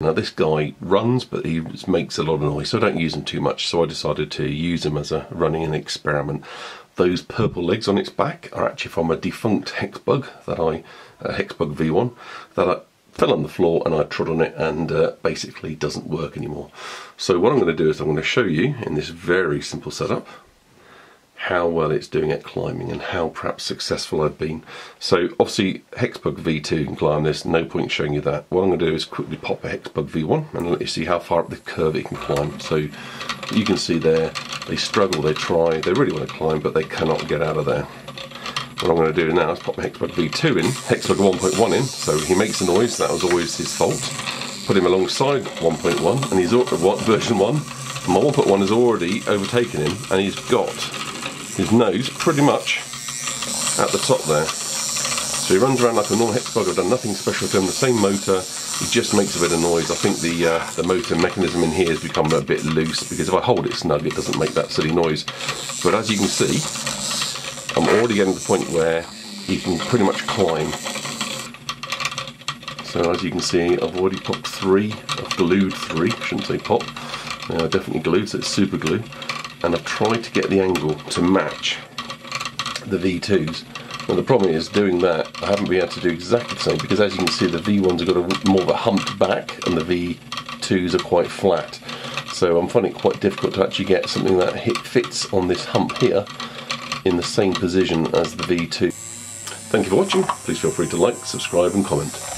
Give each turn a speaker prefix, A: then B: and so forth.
A: Now this guy runs, but he makes a lot of noise, so I don't use him too much. So I decided to use him as a running an experiment. Those purple legs on its back are actually from a defunct hexbug that I, uh, hexbug V1, that I fell on the floor and I trod on it and uh, basically doesn't work anymore. So what I'm going to do is I'm going to show you in this very simple setup how well it's doing at climbing and how perhaps successful I've been. So obviously Hexbug V2 can climb this, no point showing you that. What I'm going to do is quickly pop a Hexbug V1 and let you see how far up the curve it can climb. So you can see there, they struggle, they try, they really want to climb but they cannot get out of there. What I'm going to do now is pop Hexbug V2 in, Hexbug 1.1 in, so he makes a noise, that was always his fault. Put him alongside 1.1 and he's what version 1, my 1.1 has already overtaken him and he's got his nose pretty much at the top there. So he runs around like a normal hexbug. I've done nothing special to him. The same motor. He just makes a bit of noise. I think the uh, the motor mechanism in here has become a bit loose because if I hold it snug, it doesn't make that silly noise. But as you can see, I'm already getting to the point where he can pretty much climb. So as you can see, I've already popped three. I've glued three. I shouldn't say pop. Uh, definitely glued, so it's super glue and I've tried to get the angle to match the V2s. Well, the problem is doing that, I haven't been able to do exactly the same because as you can see, the V1s have got a, more of a humped back and the V2s are quite flat. So I'm finding it quite difficult to actually get something that fits on this hump here in the same position as the V2. Thank you for watching. Please feel free to like, subscribe and comment.